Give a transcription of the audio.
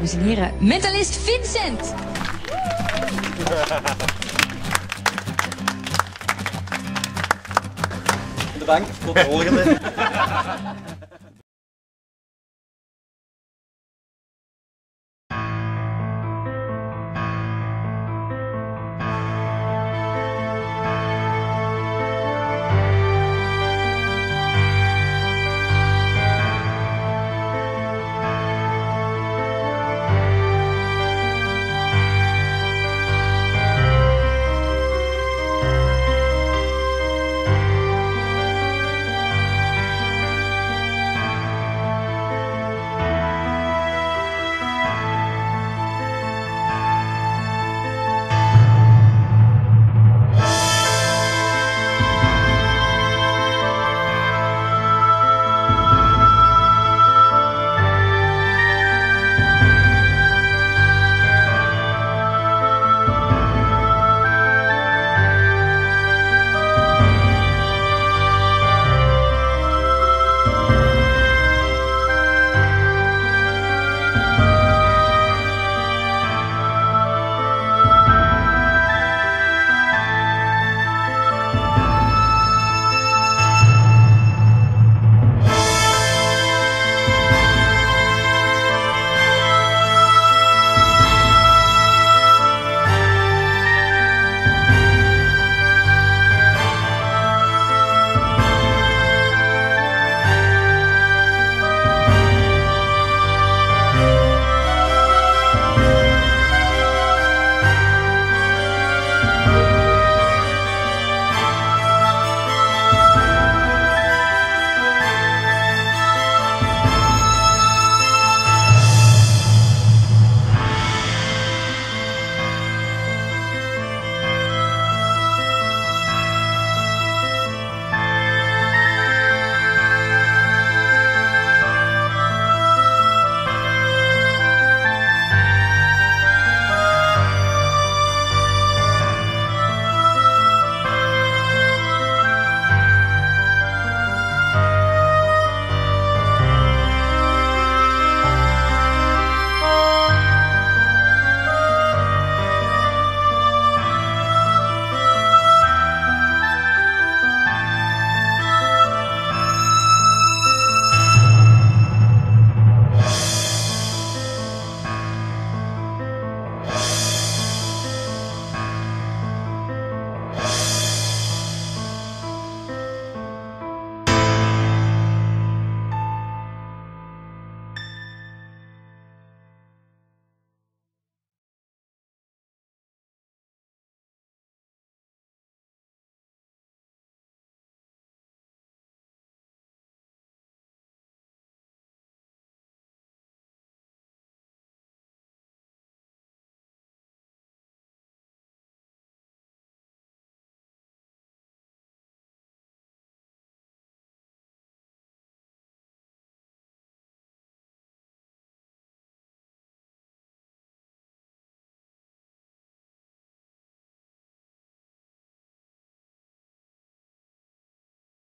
Dames en heren, mentalist Vincent. De bank, tot de volgende.